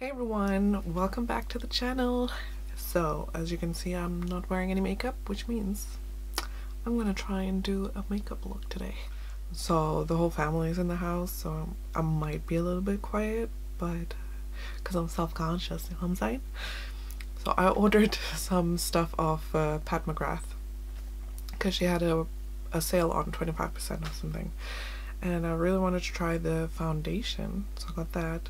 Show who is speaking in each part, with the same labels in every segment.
Speaker 1: Hey everyone, welcome back to the channel. So, as you can see, I'm not wearing any makeup, which means I'm gonna try and do a makeup look today. So, the whole family is in the house, so I might be a little bit quiet, but because I'm self-conscious, you know what I'm saying? So, I ordered some stuff off uh, Pat McGrath because she had a, a sale on 25% or something. And I really wanted to try the foundation, so I got that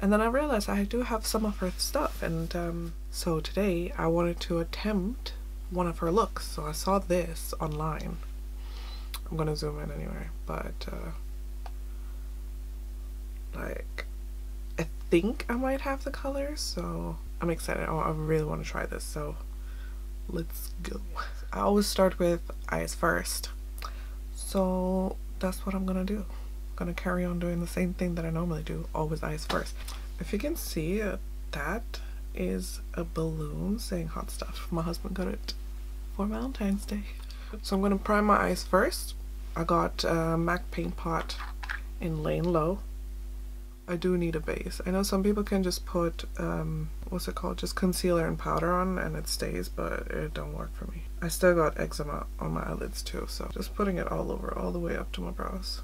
Speaker 1: and then I realized I do have some of her stuff and um, so today I wanted to attempt one of her looks. So I saw this online. I'm gonna zoom in anyway but uh, like I think I might have the colors so I'm excited. I really want to try this so let's go. I always start with eyes first. So that's what I'm gonna do gonna carry on doing the same thing that I normally do, always eyes first. If you can see, uh, that is a balloon saying hot stuff. My husband got it for Valentine's Day. So I'm gonna prime my eyes first. I got a MAC Paint Pot in Laying Low. I do need a base. I know some people can just put, um, what's it called, just concealer and powder on and it stays, but it don't work for me. I still got eczema on my eyelids too, so just putting it all over, all the way up to my brows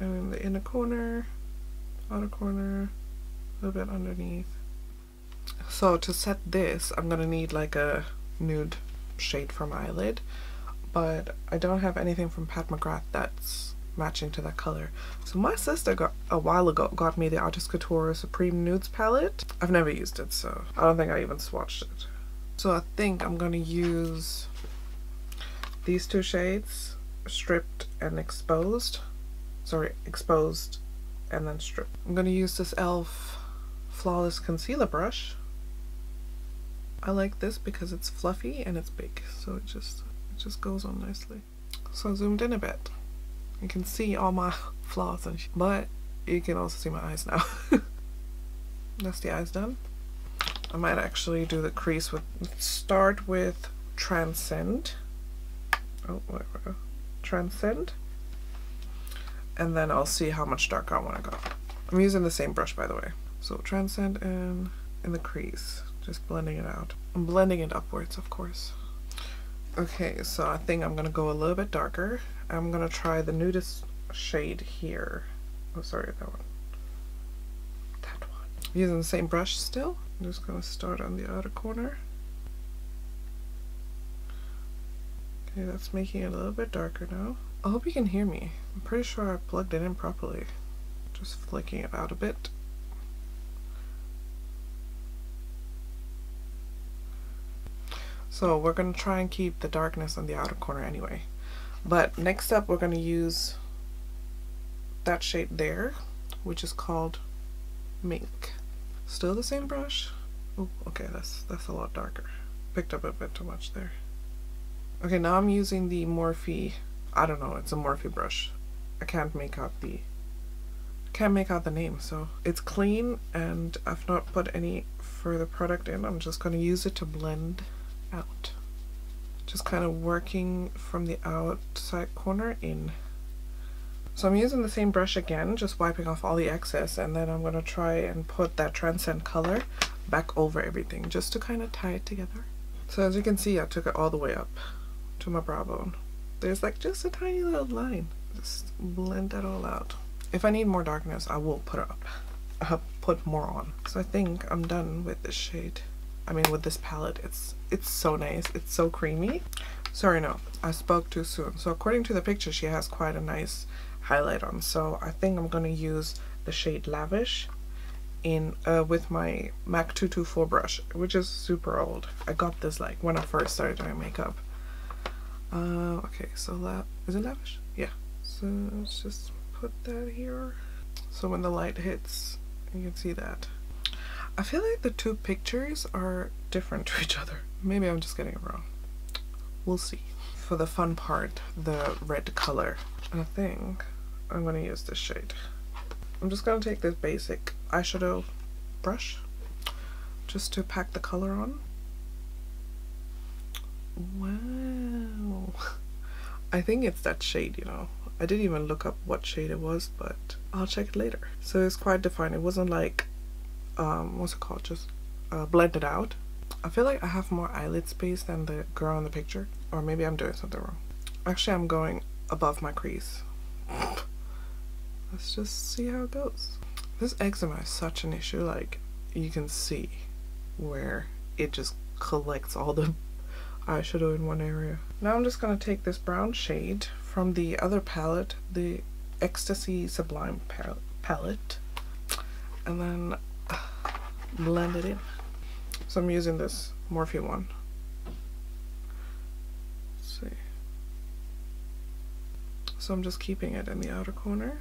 Speaker 1: and in the inner corner, outer corner, a little bit underneath. So to set this, I'm gonna need like a nude shade for my eyelid, but I don't have anything from Pat McGrath that's matching to that color. So my sister got a while ago got me the Artist Couture Supreme Nudes palette. I've never used it, so I don't think I even swatched it. So I think I'm gonna use these two shades, Stripped and Exposed sorry, exposed and then strip. I'm to use this e.l.f. Flawless Concealer Brush. I like this because it's fluffy and it's big, so it just it just goes on nicely. So I zoomed in a bit. You can see all my flaws, and but you can also see my eyes now. That's the eyes done. I might actually do the crease with, start with Transcend. Oh, whatever. Transcend and then I'll see how much darker I want to go. I'm using the same brush by the way. So transcend in, in the crease, just blending it out. I'm blending it upwards of course. Okay, so I think I'm going to go a little bit darker. I'm going to try the nudist shade here. Oh, sorry, that one. That one. Using the same brush still. I'm just going to start on the outer corner. Okay, that's making it a little bit darker now. I hope you can hear me. I'm pretty sure I plugged it in properly. Just flicking it out a bit. So we're going to try and keep the darkness on the outer corner anyway. But next up we're going to use that shade there, which is called Mink. Still the same brush. Oh, okay, that's that's a lot darker. Picked up a bit too much there. Okay, now I'm using the Morphe, I don't know, it's a Morphe brush. I can't make out the, can't make out the name, so it's clean and I've not put any further product in. I'm just going to use it to blend out. Just kind of working from the outside corner in. So I'm using the same brush again, just wiping off all the excess, and then I'm going to try and put that Transcend color back over everything, just to kind of tie it together. So as you can see, I took it all the way up to my brow bone. There's like just a tiny little line. Just blend that all out. If I need more darkness, I will put up. I'll put more on. So I think I'm done with this shade. I mean with this palette. It's it's so nice. It's so creamy. Sorry, no. I spoke too soon. So according to the picture, she has quite a nice highlight on. So I think I'm going to use the shade Lavish in uh, with my MAC 224 brush, which is super old. I got this like when I first started doing makeup. Uh, okay, so that is it lavish? Yeah. So let's just put that here. So when the light hits, you can see that. I feel like the two pictures are different to each other. Maybe I'm just getting it wrong. We'll see. For the fun part, the red color. I think I'm gonna use this shade. I'm just gonna take this basic eyeshadow brush just to pack the color on. Wow. I think it's that shade, you know. I didn't even look up what shade it was, but I'll check it later. So it's quite defined. It wasn't like um, what's it called? Just uh, blend it out. I feel like I have more eyelid space than the girl in the picture. Or maybe I'm doing something wrong. Actually, I'm going above my crease. Let's just see how it goes. This eczema is such an issue. Like, you can see where it just collects all the eyeshadow in one area. Now I'm just going to take this brown shade from the other palette, the Ecstasy Sublime pal palette, and then uh, blend it in. So I'm using this Morphe one. Let's see. So I'm just keeping it in the outer corner.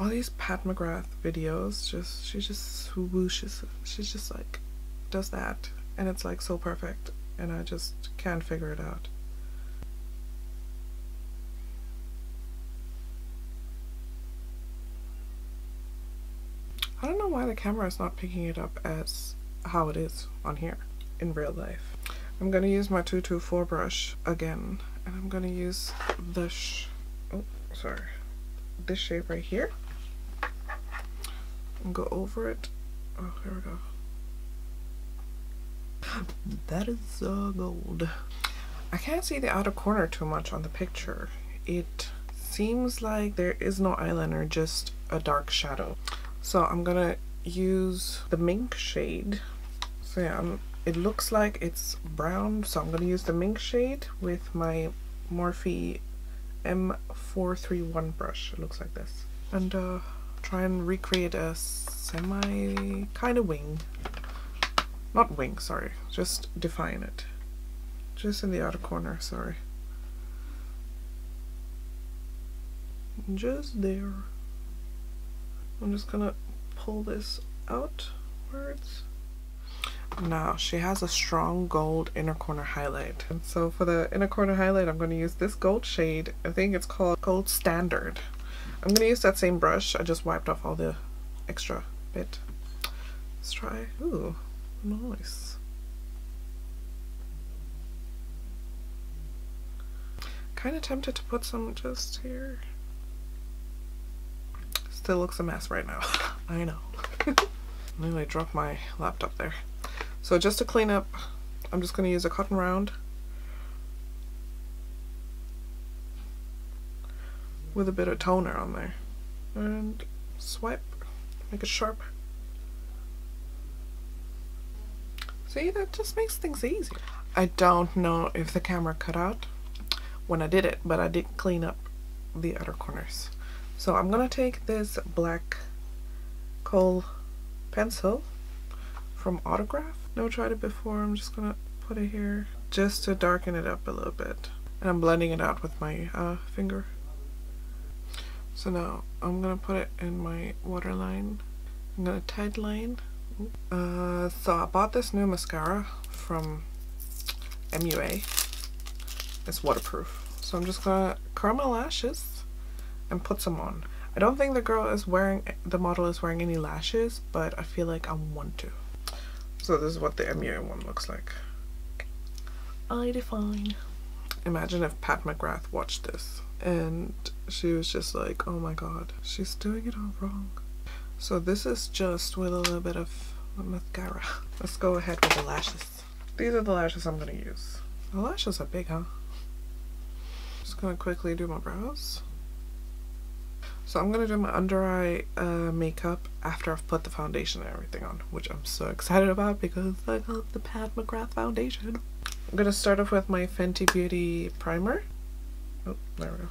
Speaker 1: All these Pat McGrath videos, just she just swooshes. She's just like does that, and it's like so perfect, and I just can't figure it out. I don't know why the camera is not picking it up as how it is on here in real life. I'm gonna use my 224 brush again and I'm gonna use the oh sorry this shape right here and go over it oh here we go that is uh, gold I can't see the outer corner too much on the picture it seems like there is no eyeliner just a dark shadow so I'm gonna use the mink shade so yeah, um, it looks like it's brown, so I'm to use the mink shade with my Morphe M431 brush. It looks like this. And uh, try and recreate a semi kind of wing. Not wing, sorry. Just define it. Just in the outer corner, sorry. Just there. I'm just gonna pull this outwards. Now she has a strong gold inner corner highlight. And so for the inner corner highlight, I'm to use this gold shade. I think it's called Gold Standard. I'm to use that same brush. I just wiped off all the extra bit. Let's try. Ooh, nice. Kind of tempted to put some just here. Still looks a mess right now. I know. I nearly dropped my laptop there. So just to clean up, I'm just going to use a cotton round with a bit of toner on there and swipe, make it sharp. See, that just makes things easier. I don't know if the camera cut out when I did it, but I did clean up the outer corners. So I'm gonna take this black kohl pencil from Autograph Never tried it before. I'm just gonna put it here just to darken it up a little bit. And I'm blending it out with my uh, finger. So now I'm gonna put it in my waterline. I'm gonna tight line. Uh, so I bought this new mascara from MUA. It's waterproof. So I'm just gonna curl my lashes and put some on. I don't think the girl is wearing, the model is wearing any lashes, but I feel like I want to. So this is what the MUA one looks like. I define. Imagine if Pat McGrath watched this and she was just like, oh my god, she's doing it all wrong. So this is just with a little bit of mascara. Let's go ahead with the lashes. These are the lashes I'm gonna use. The lashes are big, huh? Just gonna quickly do my brows. So I'm gonna do my under eye uh, makeup after I've put the foundation and everything on, which I'm so excited about because I got the Pat McGrath foundation. I'm gonna start off with my Fenty Beauty primer. Oh, there we go.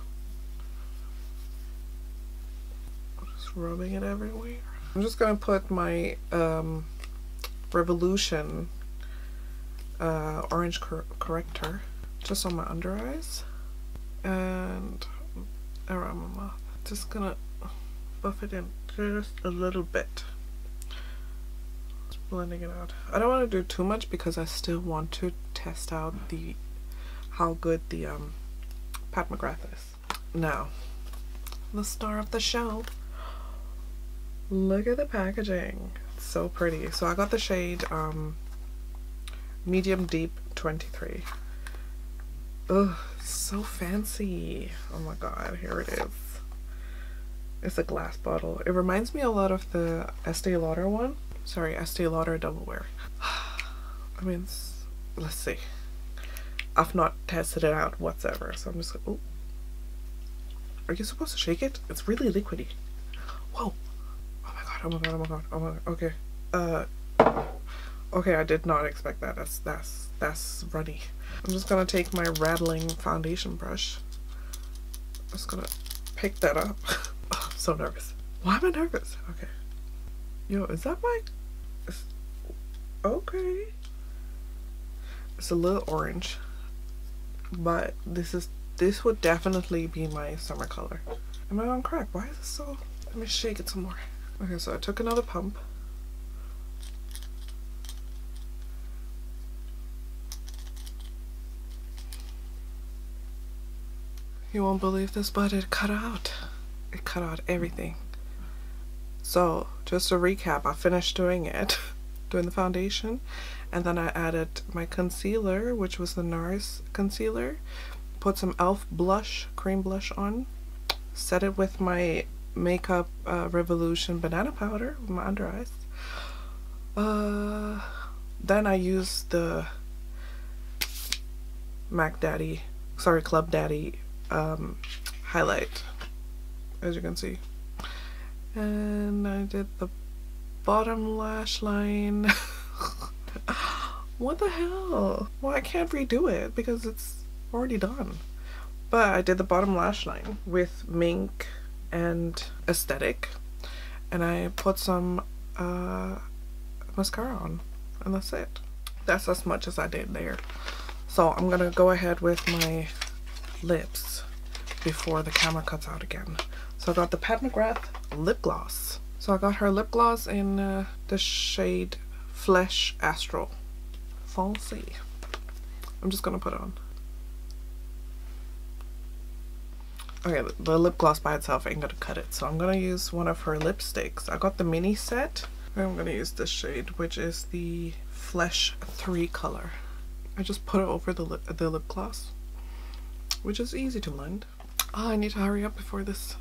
Speaker 1: Rubbing it everywhere. I'm just gonna put my um, Revolution uh, orange cor corrector just on my under eyes. And around my mouth. Just gonna buff it in just a little bit. Just blending it out. I don't want to do too much because I still want to test out the how good the um Pat McGrath is. Now the star of the show look at the packaging. It's so pretty. So I got the shade um medium deep 23 Ugh, so fancy. Oh my god, here it is. It's a glass bottle. It reminds me a lot of the Estee Lauder one, sorry Estee Lauder Double Wear I mean let's see. I've not tested it out whatsoever so I'm just like, oh are you supposed to shake it? It's really liquidy. Whoa oh my god oh my god oh my god okay. Uh okay I did not expect that. That's that's that's runny. I'm just gonna take my rattling foundation brush. I'm just gonna pick that up. Oh, I'm so nervous. Why am I nervous? Okay. Yo is that my okay. It's a little orange but this is this would definitely be my summer color. Am I on crack? Why is it so let me shake it some more okay so I took another pump You won't believe this, but it cut out. It cut out everything. So, just to recap, I finished doing it, doing the foundation, and then I added my concealer, which was the NARS concealer, put some e.l.f. blush, cream blush on, set it with my Makeup uh, Revolution banana powder with my under eyes. Uh, then I used the Mac Daddy, sorry, Club Daddy um, highlight as you can see. And I did the bottom lash line. What the hell? Well I can't redo it because it's already done. But I did the bottom lash line with mink and aesthetic and I put some uh, mascara on and that's it that's as much as I did there so I'm gonna go ahead with my lips before the camera cuts out again. So I got the Pat McGrath lip gloss. So I got her lip gloss in uh, the shade Flesh Astral. Fancy. I'm just gonna put on. Okay, the lip gloss by itself ain't gonna cut it, so I'm gonna use one of her lipsticks. I got the mini set. I'm gonna use this shade, which is the Flesh 3 color. I just put it over the lip, the lip gloss which is easy to blend. Oh, I need to hurry up before this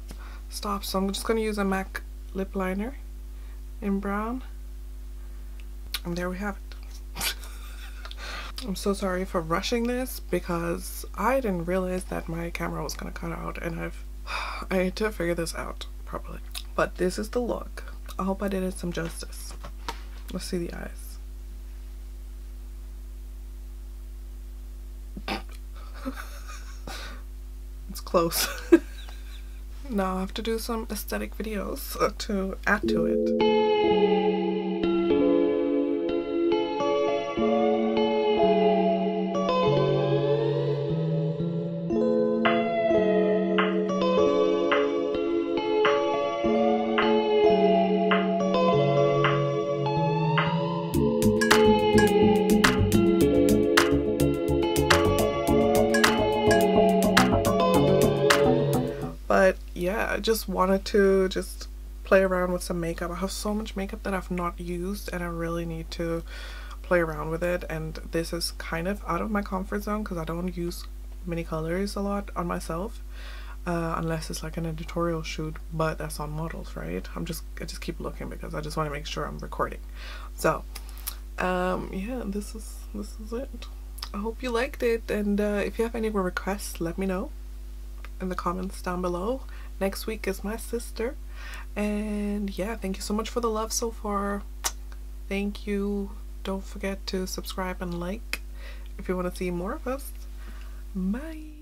Speaker 1: stops, so I'm just to use a MAC lip liner in brown. And there we have it. I'm so sorry for rushing this because I didn't realize that my camera was going to cut out and I've I need to figure this out properly. But this is the look. I hope I did it some justice. Let's see the eyes. It's close. now I have to do some aesthetic videos to add to it. Just wanted to just play around with some makeup. I have so much makeup that I've not used and I really need to play around with it. And this is kind of out of my comfort zone because I don't use many colors a lot on myself uh, unless it's like an editorial shoot but that's on models right? I'm just I just keep looking because I just want to make sure I'm recording. So um yeah this is this is it. I hope you liked it and uh, if you have any more requests let me know in the comments down below next week is my sister. And yeah thank you so much for the love so far. Thank you. Don't forget to subscribe and like if you want to see more of us. Bye